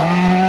Ah!